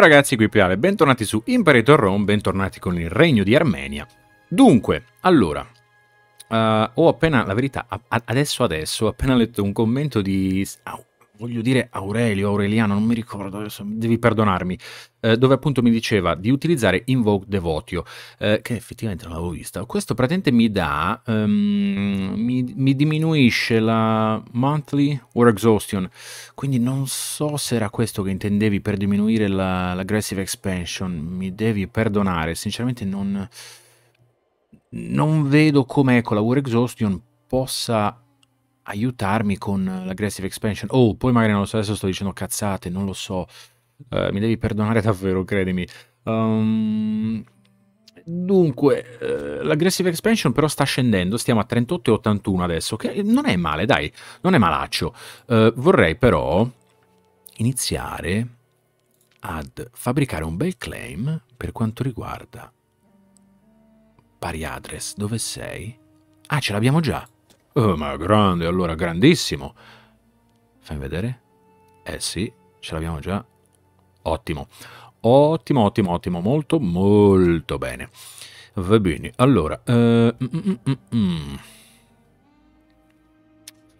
Ciao ragazzi, qui Piale, bentornati su Imperator Rome, bentornati con il regno di Armenia. Dunque, allora, uh, ho appena, la verità, adesso adesso, ho appena letto un commento di... Oh, voglio dire Aurelio, Aureliano, non mi ricordo, adesso, devi perdonarmi, eh, dove appunto mi diceva di utilizzare Invoke Devotio, eh, che effettivamente non l'avevo vista. Questo praticamente mi dà, um, mi, mi, diminuisce la monthly war exhaustion, quindi non so se era questo che intendevi per diminuire l'aggressive expansion, mi devi perdonare, sinceramente non, non vedo come con la war exhaustion possa aiutarmi con l'aggressive expansion. Oh, poi magari non lo so, adesso sto dicendo cazzate, non lo so. Uh, mi devi perdonare davvero, credimi. Um, dunque, uh, l'aggressive expansion però sta scendendo, stiamo a 38,81 adesso, che non è male, dai, non è malaccio. Uh, vorrei però iniziare ad fabbricare un bel claim per quanto riguarda pari address. Dove sei? Ah, ce l'abbiamo già. Oh, ma grande, allora, grandissimo. Fammi vedere. Eh sì, ce l'abbiamo già. Ottimo. Ottimo, ottimo, ottimo, molto, molto bene. Va bene, allora... Uh, mm, mm, mm, mm.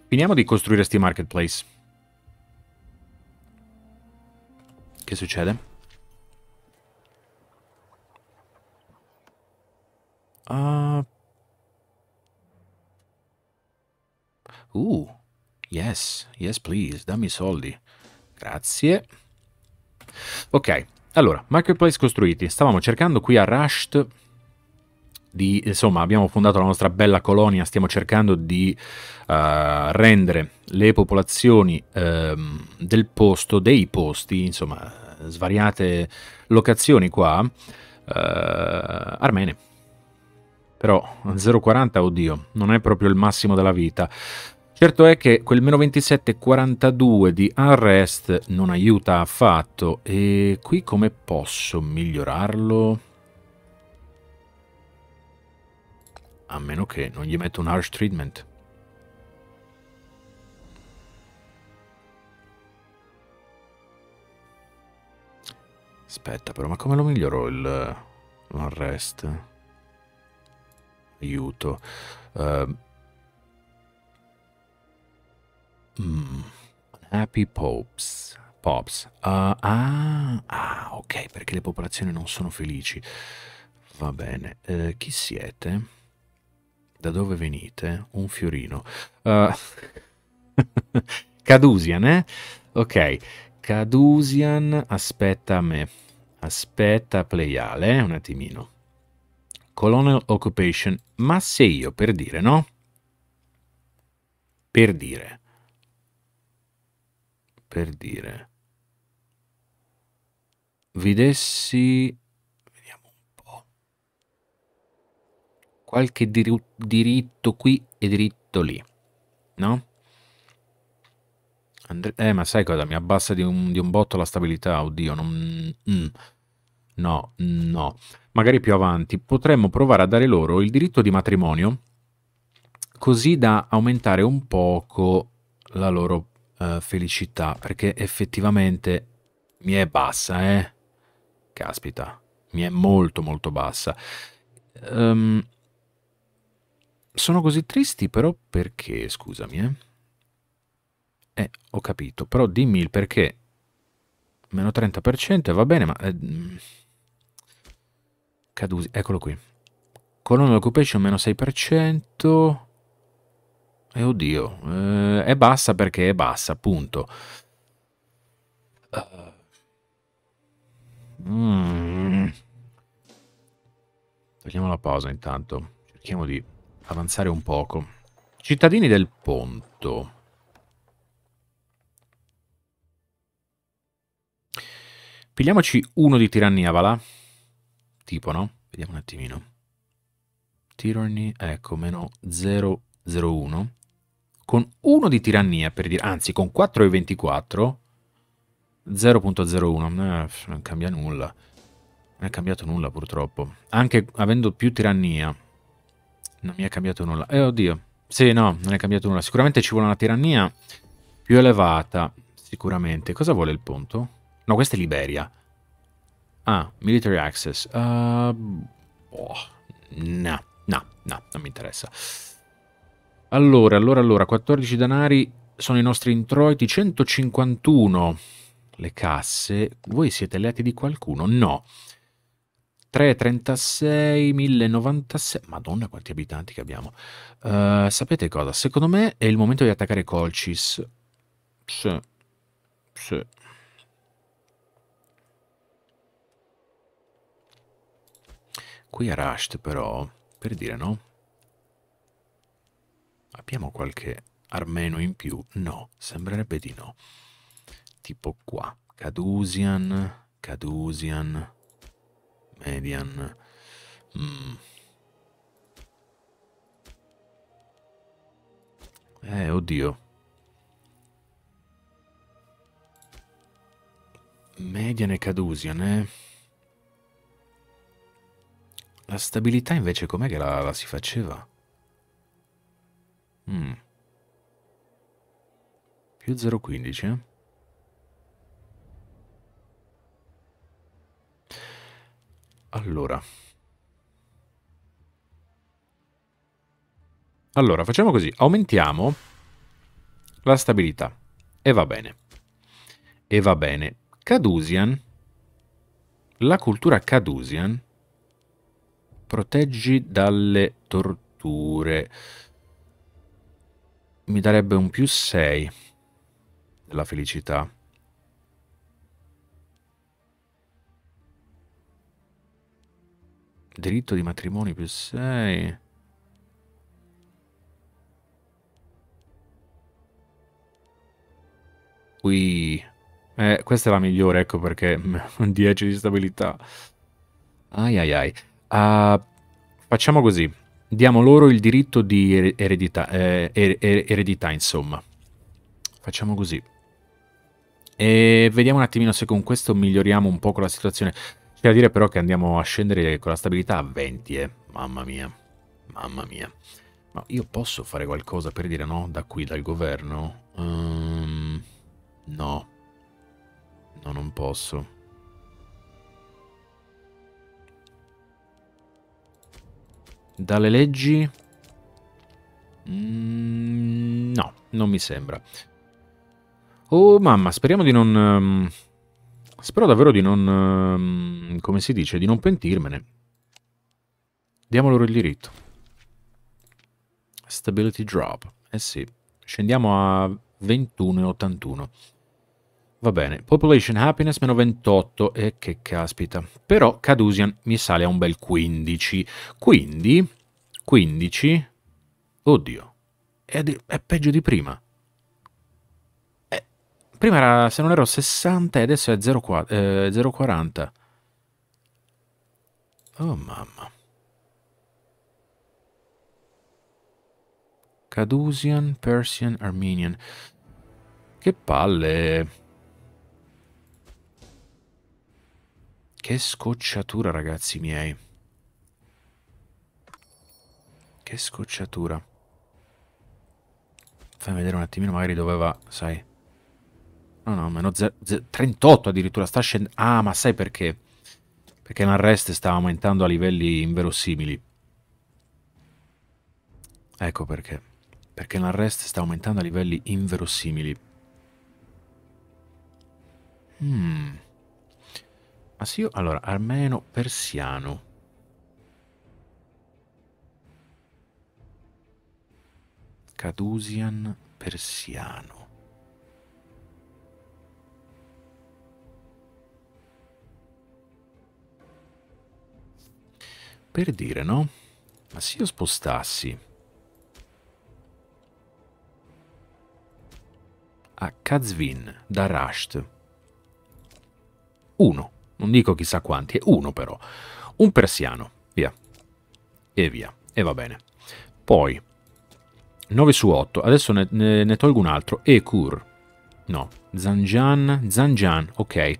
Finiamo di costruire sti marketplace. Che succede? Uh, Uh, yes, yes please, dammi i soldi. Grazie. Ok, allora, marketplace costruiti. Stavamo cercando qui a Rasht di, insomma, abbiamo fondato la nostra bella colonia, stiamo cercando di uh, rendere le popolazioni uh, del posto, dei posti, insomma, svariate locazioni qua, uh, armene. Però 0,40, oddio, non è proprio il massimo della vita. Certo è che quel meno 27,42 di unrest non aiuta affatto e qui come posso migliorarlo? A meno che non gli metto un harsh treatment. Aspetta però, ma come lo miglioro il unrest? Aiuto. Uh, Mm. Happy Pops. Pops. Uh, ah, ah, ok, perché le popolazioni non sono felici. Va bene. Uh, chi siete? Da dove venite? Un fiorino. Uh, Cadusian, eh? Ok. Cadusian, aspetta a me. Aspetta Pleiale, eh? un attimino. Colonial Occupation. Ma se io, per dire, no? Per dire per dire vi dessi vediamo un po' qualche dir diritto qui e diritto lì no? Andre eh ma sai cosa mi abbassa di un, di un botto la stabilità oddio non mm. no no magari più avanti potremmo provare a dare loro il diritto di matrimonio così da aumentare un poco la loro uh, felicità, perché effettivamente mi è bassa, eh? Caspita, mi è molto molto bassa. Um, sono così tristi però perché, scusami, eh? Eh, ho capito, però dimmi il perché. Meno 30% va bene, ma... Eh, Cadusi, eccolo qui. Colonel Occupation meno 6%. E oddio, eh, è bassa perché è bassa, appunto. Mm. Togliamo la pausa intanto. Cerchiamo di avanzare un poco. Cittadini del Ponto. Pigliamoci uno di tirannia, va là? Tipo, no? Vediamo un attimino. Tyranny, ecco, meno 0,01 con 1 di tirannia, per dire, anzi con 4,24, 0.01, eh, non cambia nulla. Non è cambiato nulla purtroppo. Anche avendo più tirannia, non mi è cambiato nulla. Eh, oddio. Sì, no, non è cambiato nulla. Sicuramente ci vuole una tirannia più elevata, sicuramente. Cosa vuole il punto? No, questa è Liberia. Ah, military access. Uh, oh, no, no, no, non mi interessa. Allora, allora, allora, 14 denari sono i nostri introiti, 151 le casse. Voi siete alleati di qualcuno? No. 336, 1096. Madonna, quanti abitanti che abbiamo. Uh, sapete cosa? Secondo me è il momento di attaccare Colcis. Sì. Sì. Qui a Rasht, però, per dire no? Abbiamo qualche armeno in più? No, sembrerebbe di no. Tipo qua. Cadusian, Cadusian. Median. Mm. Eh, oddio. Median e Cadusian, eh. La stabilità invece com'è che la, la si faceva? Mm. Più 0,15, eh? Allora. Allora, facciamo così. Aumentiamo la stabilità. E va bene. E va bene. Cadusian. La cultura Cadusian. Proteggi dalle torture. Mi darebbe un più 6 della felicità. Diritto di matrimonio più 6. Qui. Eh, questa è la migliore, ecco perché 10 di stabilità. Ai ai ai. Uh, facciamo così. Diamo loro il diritto di eredità, eh, er eredità, insomma. Facciamo così. E vediamo un attimino se con questo miglioriamo un po' la situazione. C'è da dire però che andiamo a scendere con la stabilità a 20, eh. Mamma mia. Mamma mia. Ma io posso fare qualcosa per dire no? Da qui, dal governo? Um, no. No, non posso. Dalle leggi? Mm, no, non mi sembra. Oh mamma, speriamo di non... Um, Spero davvero di non... Um, come si dice? Di non pentirmene. Diamo loro il diritto. Stability drop. Eh sì. Scendiamo a 21,81. Va bene. Population happiness meno 28. E che caspita. Però Cadusian mi sale a un bel 15. Quindi... 15... Oddio. È, è peggio di prima. Prima era, se non ero 60 e adesso è 0,40. Eh, oh mamma. Cadusian, Persian, Armenian. Che palle. Che scocciatura, ragazzi miei. Che scocciatura. Fammi vedere un attimino, magari doveva, sai... No, no, meno 38 addirittura. Sta scendendo. Ah, ma sai perché? Perché l'arrest sta aumentando a livelli inverosimili. Ecco perché. Perché l'arrest sta aumentando a livelli inverosimili. Hmm. Ma sì, io... Allora, armeno persiano. Cadusian persiano. Per dire, no? Ma se io spostassi a Kazvin da Rasht uno, non dico chissà quanti, è uno però, un persiano, via, e via, e va bene. Poi, 9 su 8, adesso ne, ne, ne tolgo un altro, Ekur, no, Zanjan, Zanjan, ok,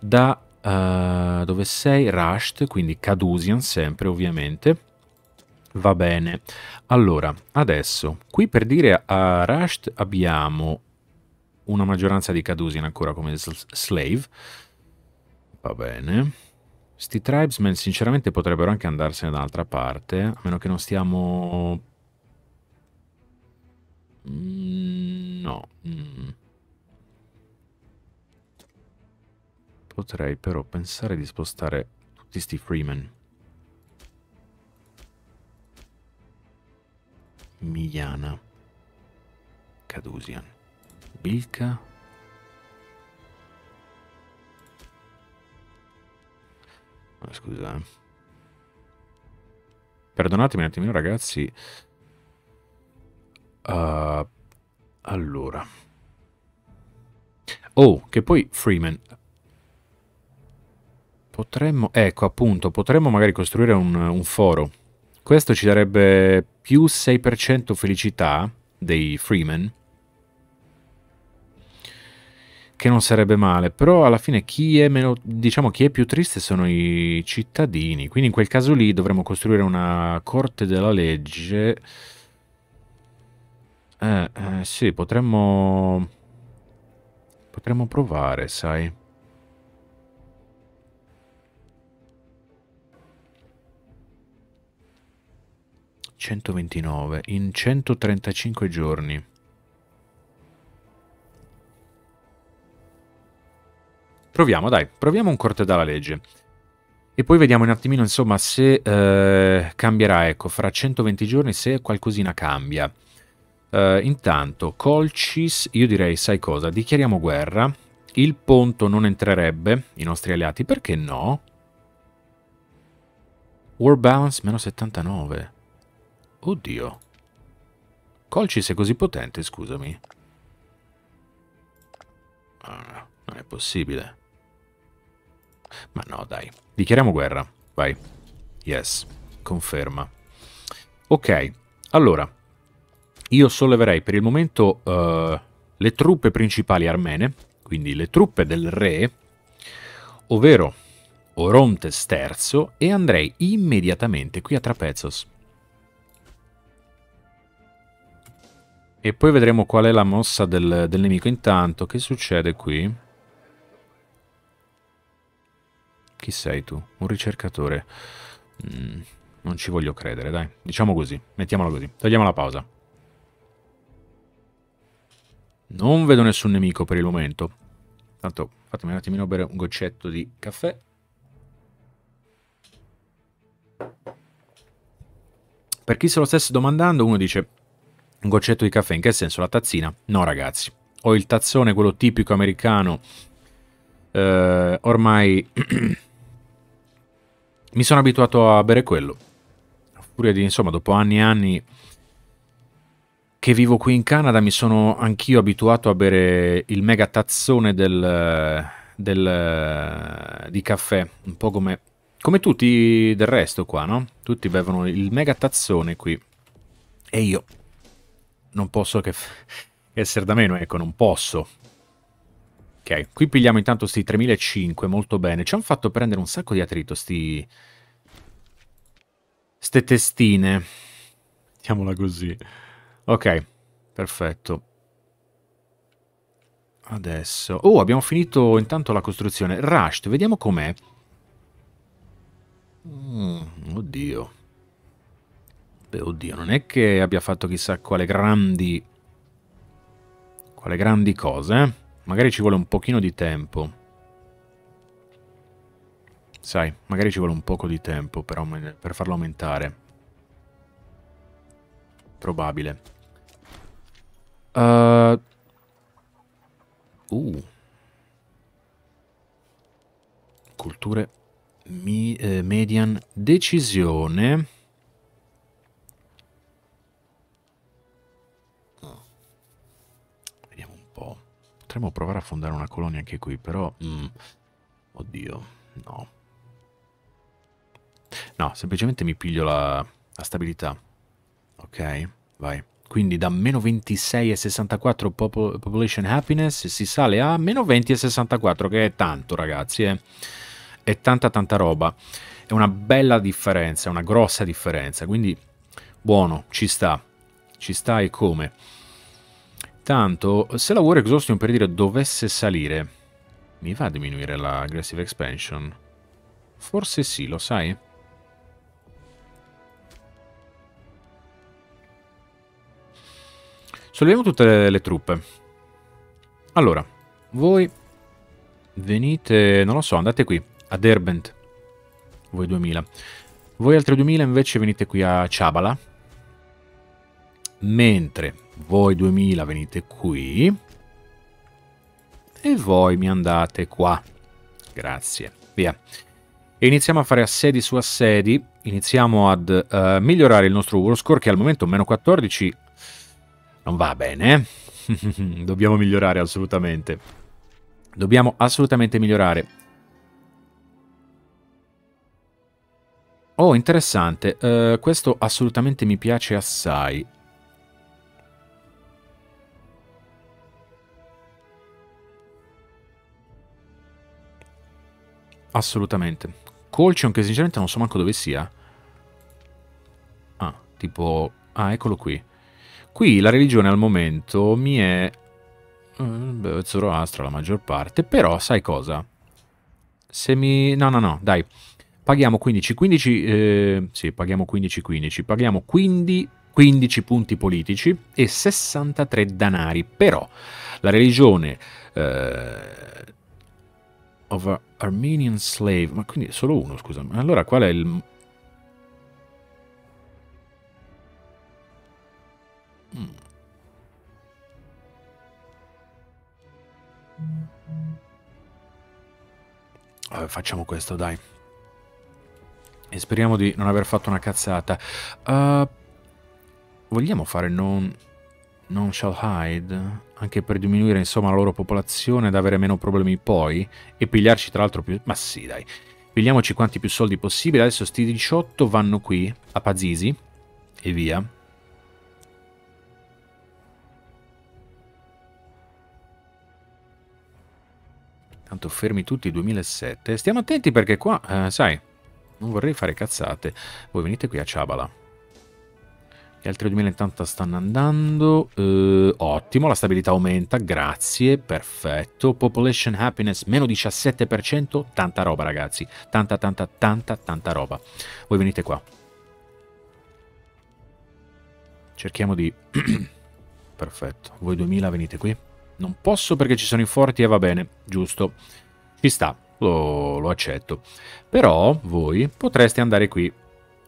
da Uh, dove sei? Rasht, quindi Cadusian sempre ovviamente. Va bene. Allora, adesso, qui per dire a Rasht abbiamo una maggioranza di Cadusian ancora come slave. Va bene. Sti tribesmen sinceramente potrebbero anche andarsene da un'altra parte, a meno che non stiamo... Mm, no. Mm. Potrei però pensare di spostare tutti sti freemen. Miliana. Cadusian. Bilka. Scusa. Eh. Perdonatemi un attimino ragazzi. Uh, allora. Oh, che poi Freeman. Potremmo, ecco appunto, potremmo magari costruire un, un foro. Questo ci darebbe più 6% felicità dei Freeman che non sarebbe male, però alla fine chi è meno, diciamo, chi è più triste sono i cittadini, quindi in quel caso lì dovremmo costruire una corte della legge. Eh, eh sì, potremmo... Potremmo provare, sai. ...129 in 135 giorni. Proviamo, dai, proviamo un corte dalla legge. E poi vediamo un attimino, insomma, se eh, cambierà, ecco, fra 120 giorni se qualcosina cambia. Uh, intanto, Colcis, io direi, sai cosa, dichiariamo guerra, il Ponto non entrerebbe, i nostri alleati, perché no? War Balance meno 79. Oddio. Colcis è così potente, scusami. Ah, non è possibile. Ma no, dai. Dichiariamo guerra. Vai. Yes. Conferma. Ok. Allora. Io solleverei per il momento uh, le truppe principali armene, quindi le truppe del re, ovvero Orontes III, e andrei immediatamente qui a Trapezos. E poi vedremo qual è la mossa del, del nemico. Intanto, che succede qui? Chi sei tu? Un ricercatore. Mm, non ci voglio credere, dai. Diciamo così, mettiamola così. Togliamo la pausa. Non vedo nessun nemico per il momento. Tanto fatemi un attimino bere un goccetto di caffè. Per chi se lo stesse domandando, uno dice un goccetto di caffè, in che senso? La tazzina? No ragazzi, ho il tazzone, quello tipico americano, eh, ormai mi sono abituato a bere quello. A furia di, insomma, dopo anni e anni che vivo qui in Canada, mi sono anch'io abituato a bere il mega tazzone del, del, di caffè, un po' come, come tutti del resto qua, no? Tutti bevono il mega tazzone qui. E io non posso che, essere da meno, ecco, non posso. Ok, qui pigliamo intanto sti 3005, molto bene. Ci hanno fatto prendere un sacco di attrito, sti... Ste testine. Mettiamola così. Ok, perfetto. Adesso... Oh, abbiamo finito intanto la costruzione. Rushed, vediamo com'è. Mm, oddio. Beh, oddio, non è che abbia fatto chissà quale grandi... Quale grandi cose, eh? Magari ci vuole un pochino di tempo. Sai, magari ci vuole un poco di tempo per, per farlo aumentare. Probabile. Uh. uh. Culture mi, eh, median decisione. Potremmo provare a fondare una colonia anche qui, però... Mm, oddio, no. No, semplicemente mi piglio la, la stabilità. Ok, vai. Quindi da meno 26 e 64 popol population happiness si sale a meno 20 e 64, che è tanto ragazzi, eh. È tanta tanta roba. È una bella differenza, una grossa differenza. Quindi buono, ci sta. Ci sta e come. Tanto, se la War Exhaustion per dire dovesse salire, mi va a diminuire la Aggressive Expansion? Forse sì, lo sai? Solleviamo tutte le, le truppe. Allora, voi venite, non lo so, andate qui, a Derbent. Voi 2000. Voi altri 2000 invece venite qui a Ciabala. Mentre voi 2000 venite qui. E voi mi andate qua. Grazie. Via. E iniziamo a fare assedi su assedi. Iniziamo ad uh, migliorare il nostro war score che al momento meno 14 non va bene. Dobbiamo migliorare assolutamente. Dobbiamo assolutamente migliorare. Oh, interessante. Uh, questo assolutamente mi piace assai. Assolutamente. Colchion, che sinceramente non so manco dove sia. Ah, tipo... Ah, eccolo qui. Qui la religione al momento mi è... Eh, beh, Zoroastro la maggior parte, però sai cosa? Se mi... No, no, no, dai. Paghiamo 15, 15... Eh, sì, paghiamo 15, 15. Paghiamo quindi 15 punti politici e 63 danari. Però la religione... Eh, of Armenian slave. Ma quindi solo uno, scusa. Allora qual è il... Mm. Vabbè, facciamo questo, dai. E speriamo di non aver fatto una cazzata. Uh, vogliamo fare non, non shall hide? anche per diminuire insomma la loro popolazione ed avere meno problemi poi e pigliarci tra l'altro più... ma sì dai, pigliamoci quanti più soldi possibile, adesso sti 18 vanno qui a Pazisi e via. Tanto fermi tutti 2007. Stiamo attenti perché qua, eh, sai, non vorrei fare cazzate. Voi venite qui a Ciabala. Gli altri 2000 intanto stanno andando. Uh, ottimo, la stabilità aumenta, grazie, perfetto. Population happiness meno 17%, tanta roba ragazzi. Tanta, tanta, tanta, tanta roba. Voi venite qua. Cerchiamo di... perfetto, voi 2000 venite qui. Non posso perché ci sono i forti e va bene, giusto. Ci sta, lo, lo accetto. Però voi potreste andare qui.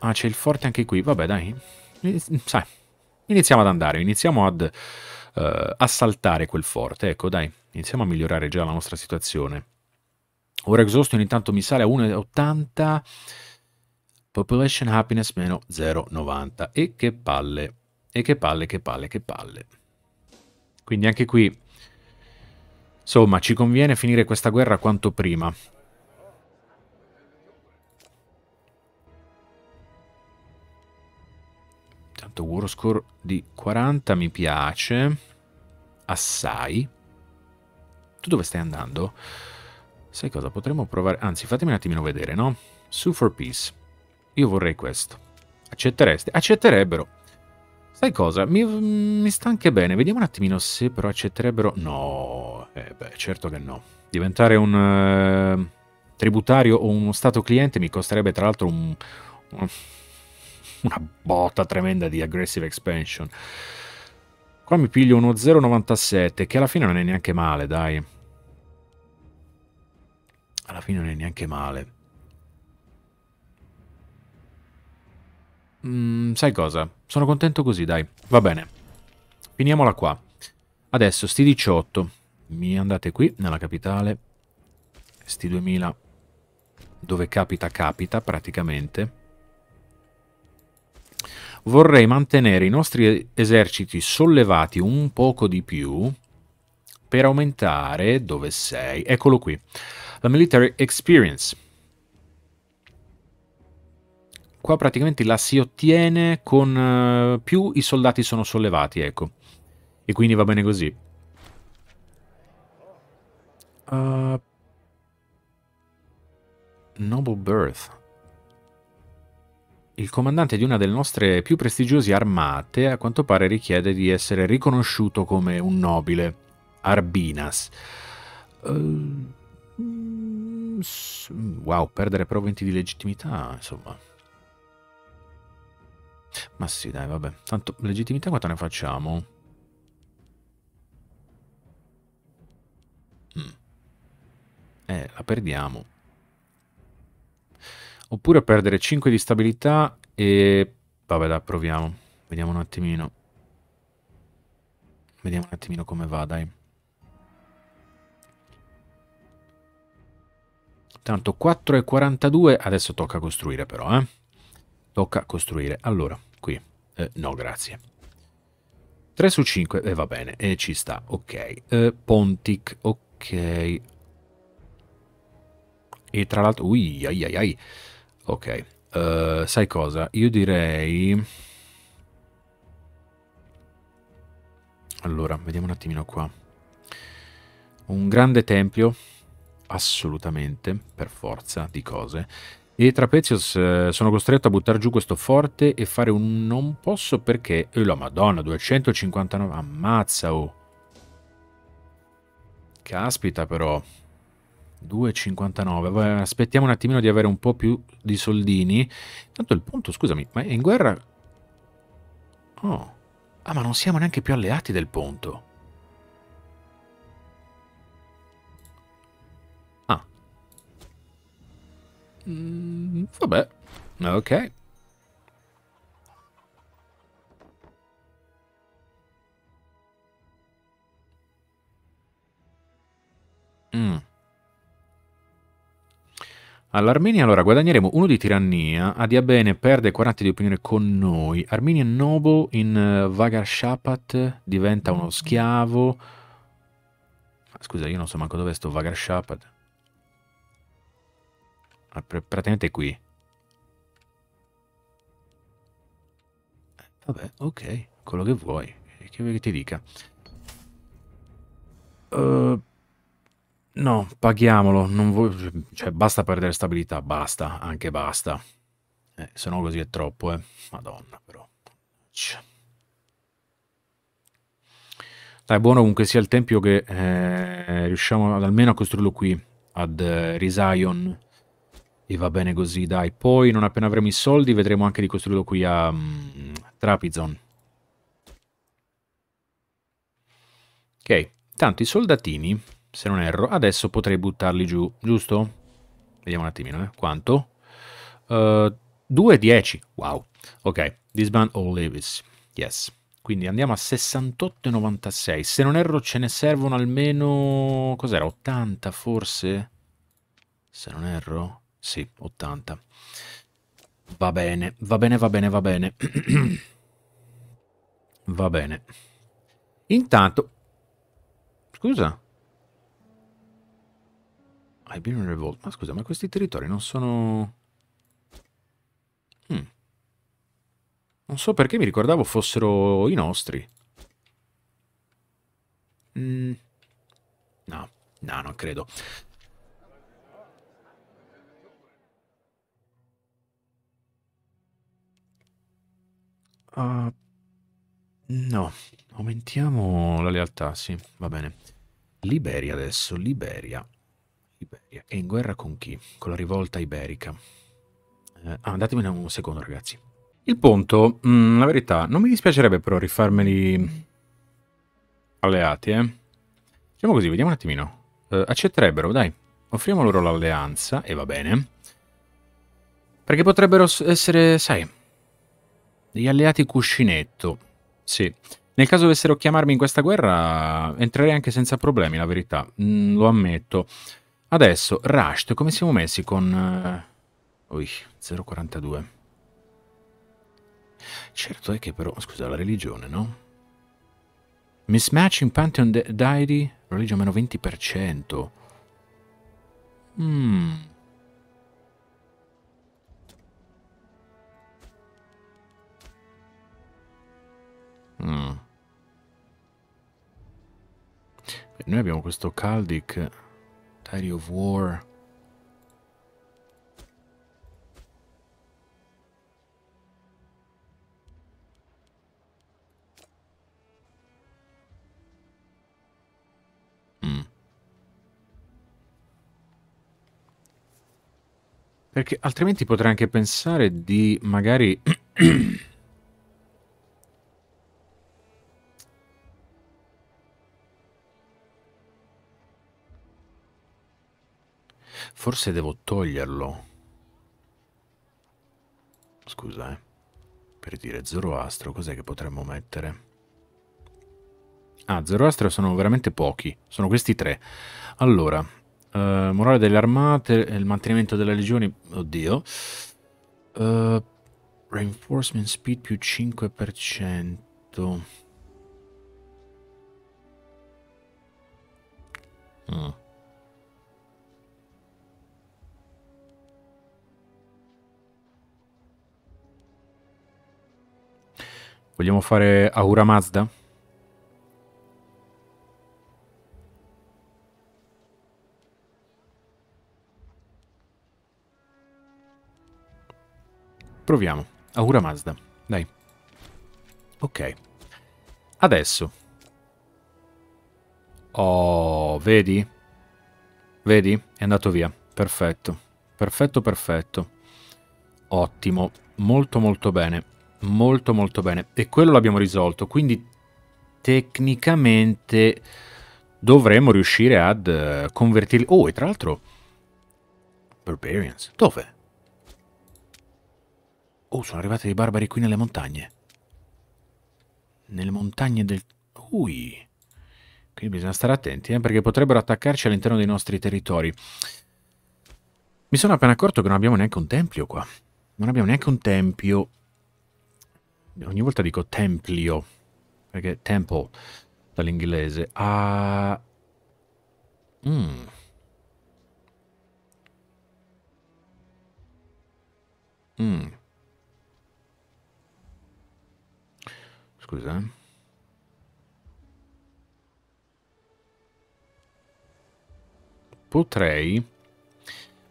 Ah, c'è il forte anche qui, vabbè dai sai, iniziamo ad andare, iniziamo ad uh, assaltare quel forte. Ecco, dai, iniziamo a migliorare già la nostra situazione. Ora exhaustion intanto mi sale a 1,80. Population happiness meno 0,90. E che palle, e che palle, che palle, che palle. Quindi anche qui, insomma, ci conviene finire questa guerra quanto prima. Tanto War Score di 40 mi piace. Assai. Tu dove stai andando? Sai cosa? Potremmo provare... Anzi, fatemi un attimino vedere, no? Sue for Peace. Io vorrei questo. Accettereste? Accetterebbero. Sai cosa? Mi, mi, sta anche bene. Vediamo un attimino se però accetterebbero... No, eh beh, certo che no. Diventare un uh, tributario o uno stato cliente mi costerebbe tra l'altro un, un una botta tremenda di aggressive expansion. Qua mi piglio uno 0,97, che alla fine non è neanche male, dai. Alla fine non è neanche male. Mm, sai cosa? Sono contento così, dai. Va bene. Finiamola qua. Adesso, sti 18. Mi andate qui, nella capitale. Sti 2000. Dove capita, capita, praticamente vorrei mantenere i nostri eserciti sollevati un poco di più per aumentare dove sei. Eccolo qui. La military experience. Qua praticamente la si ottiene con uh, più i soldati sono sollevati, ecco. E quindi va bene così. Uh, noble birth. Il comandante di una delle nostre più prestigiose armate a quanto pare richiede di essere riconosciuto come un nobile, Arbinas. Uh, wow, perdere 20 di legittimità, insomma. Ma sì, dai, vabbè. Tanto legittimità quanto ne facciamo? Mm. Eh, la perdiamo. Oppure perdere 5 di stabilità e... Vabbè, dai, proviamo. Vediamo un attimino. Vediamo un attimino come va, dai. Tanto 4 e 42, adesso tocca costruire però, eh. Tocca costruire. Allora, qui. Eh, no, grazie. 3 su 5, e eh, va bene, e ci sta, ok. Eh, Pontic, ok. E tra l'altro, ui, ai ai ai. Ok, uh, sai cosa? Io direi... Allora, vediamo un attimino qua. Un grande tempio, assolutamente, per forza di cose. E Trapezios eh, sono costretto a buttare giù questo forte e fare un non posso perché... E la madonna, 259, ammazza oh. Caspita però. 2,59. Aspettiamo un attimino di avere un po' più di soldini. Tanto il punto, scusami, ma è in guerra... Oh. Ah, ma non siamo neanche più alleati del ponto. Ah. Mm, vabbè. Ok. All'Armenia allora guadagneremo uno di tirannia, a Diabene perde 40 di opinione con noi, Armenian Noble in uh, Vagar diventa uno schiavo. Scusa, io non so manco dove sto Vagar Shapat. Ah, pr praticamente qui. Eh, vabbè, ok, quello che vuoi, che che ti dica. Uh, No, paghiamolo, non cioè basta perdere stabilità, basta, anche basta. Eh, se no così è troppo, eh. Madonna, però. Dai, buono comunque sia il tempio che eh, riusciamo ad, almeno a costruirlo qui, ad eh, Rision. E va bene così, dai. Poi, non appena avremo i soldi, vedremo anche di costruirlo qui a um, Trapizon. Ok, tanto i soldatini se non erro. Adesso potrei buttarli giù, giusto? Vediamo un attimino, eh. Quanto? Uh, 2, 10. Wow. Ok, disband all levies. Yes. Quindi andiamo a 68,96. Se non erro ce ne servono almeno... Cos'era? 80 forse? Se non erro? Sì, 80. Va bene, va bene, va bene, va bene. va bene. Intanto... Scusa? Iberian Revolt. Ma scusa, ma questi territori non sono... Hmm. Non so perché mi ricordavo fossero i nostri. Mm. No, no, non credo. Uh, no, aumentiamo la lealtà, sì, va bene. Liberia adesso, Liberia. Iberia. È in guerra con chi? Con la rivolta iberica. Eh, ah, datemi un secondo, ragazzi. Il ponto, mh, mm, la verità, non mi dispiacerebbe però rifarmeli alleati, eh. Diciamo così, vediamo un attimino. Eh, accetterebbero, dai. Offriamo loro l'alleanza, e va bene. Perché potrebbero essere, sai, degli alleati cuscinetto. Sì. Nel caso dovessero chiamarmi in questa guerra, entrerei anche senza problemi, la verità. Mm, lo ammetto. Adesso, Rushed, come siamo messi con... Uh... Ui, 0,42. Certo è che però... Scusa, la religione, no? Mismatch in Pantheon Deity, religione meno 20%. Hmm... Mm. Noi abbiamo questo Caldic Party of War. Perché altrimenti potrei anche pensare di magari Forse devo toglierlo. Scusa, eh. Per dire Zoroastro, cos'è che potremmo mettere? Ah, Zoroastro sono veramente pochi. Sono questi tre. Allora, uh, morale delle armate, il mantenimento delle legioni... Oddio. Uh, reinforcement speed più 5%. Mm. Vogliamo fare Ahura Mazda? Proviamo. Ahura Mazda. Dai. Ok. Adesso. Oh, vedi? Vedi? È andato via. Perfetto. Perfetto, perfetto. Ottimo. Molto, molto bene. Molto, molto bene. E quello l'abbiamo risolto. Quindi, tecnicamente, dovremmo riuscire ad uh, convertirli... Oh, e tra l'altro... Barbarians. Dove? Oh, sono arrivati dei barbari qui nelle montagne. Nelle montagne del... Ui. Quindi bisogna stare attenti, eh, perché potrebbero attaccarci all'interno dei nostri territori. Mi sono appena accorto che non abbiamo neanche un tempio qua. Non abbiamo neanche un tempio. Ogni volta dico templio, perché temple dall'inglese. Ah... Mm. Mm. scusa. Potrei...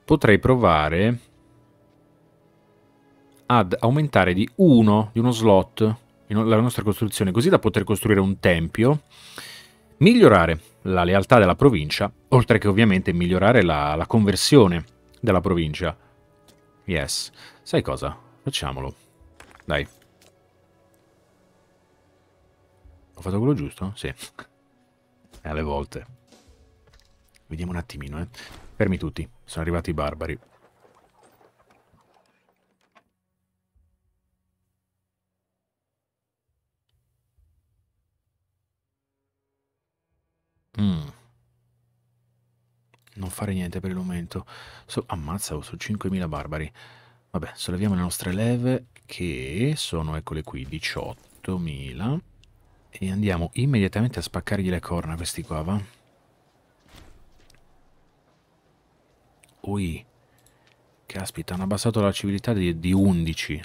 Potrei provare ad aumentare di uno, di uno slot, la nostra costruzione, così da poter costruire un tempio, migliorare la lealtà della provincia, oltre che ovviamente migliorare la, la conversione della provincia. Yes. Sai cosa? Facciamolo. Dai. Ho fatto quello giusto? Sì. E alle volte. Vediamo un attimino, eh. Fermi tutti. Sono arrivati i barbari. Mm. Non fare niente per il momento. So, ammazza, su 5.000 barbari. Vabbè, solleviamo le nostre leve, che sono, eccole qui, 18.000. E andiamo immediatamente a spaccargli le corna a questi qua, va? Ui. Caspita, hanno abbassato la civiltà di, di 11.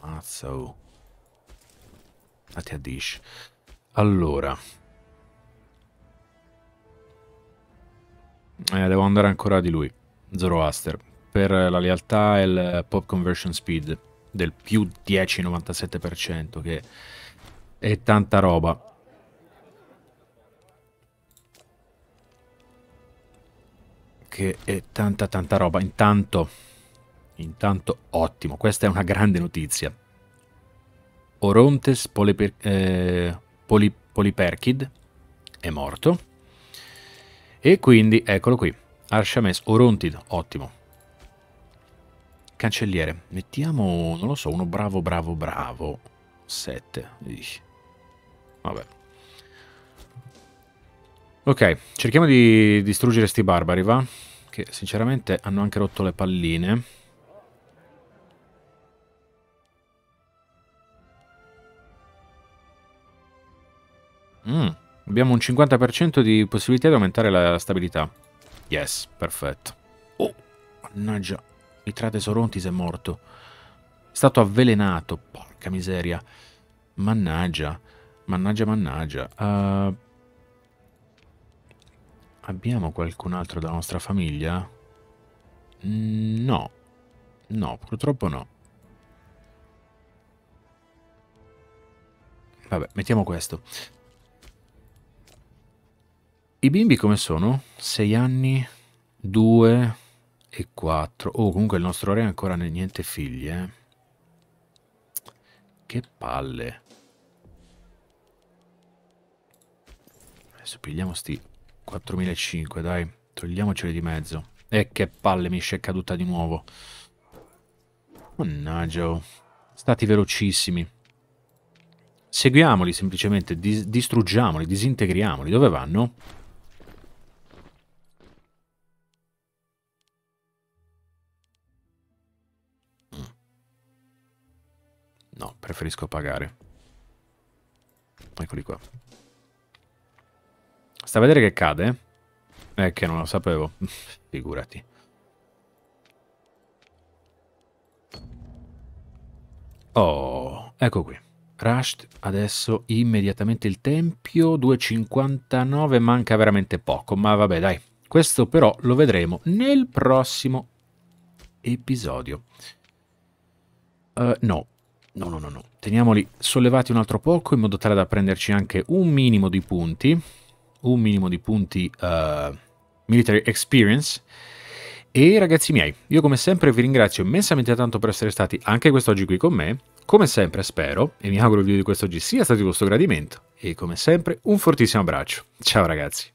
Ammazza, oh. Andate a dish. Allora. Eh, devo andare ancora di lui. Zoroaster. Per la lealtà e il pop conversion speed del più 10,97% che e tanta roba. Che è tanta tanta roba. Intanto, intanto ottimo. Questa è una grande notizia. Orontes Poliper, eh, Poli, Poliperchid è morto. E quindi, eccolo qui. Arshames Orontid, ottimo. Cancelliere. Mettiamo, non lo so, uno bravo, bravo, bravo. 7. Vabbè. Ok, cerchiamo di distruggere sti barbari, va? Che sinceramente hanno anche rotto le palline. Mm, abbiamo un 50% di possibilità di aumentare la stabilità. Yes, perfetto. Oh, mannaggia, Nitrate Sorontis è morto. È stato avvelenato, porca miseria. Mannaggia. Mannaggia, mannaggia. Uh, abbiamo qualcun altro della nostra famiglia? No. No, purtroppo no. Vabbè, mettiamo questo. I bimbi come sono? 6 anni, 2 e 4. Oh, comunque il nostro re ancora niente figli, eh. Che palle. Adesso pigliamo sti 4005, dai. Togliamoceli di mezzo. E che palle mi è caduta di nuovo. Mannaggia. Stati velocissimi. Seguiamoli semplicemente, dis distruggiamoli, disintegriamoli. Dove vanno? No, preferisco pagare. Eccoli qua. Sta a vedere che cade? Eh, che non lo sapevo. Figurati. Oh, ecco qui. Rushed, adesso immediatamente il tempio, 2,59, manca veramente poco, ma vabbè dai. Questo però lo vedremo nel prossimo episodio. Uh, no, No, no, no, no. Teniamoli sollevati un altro poco in modo tale da prenderci anche un minimo di punti. Un minimo di punti uh, military experience. E ragazzi miei, io come sempre vi ringrazio immensamente tanto per essere stati anche quest'oggi qui con me. Come sempre spero, e mi auguro il video di quest'oggi sia stato di vostro gradimento. E come sempre un fortissimo abbraccio. Ciao ragazzi.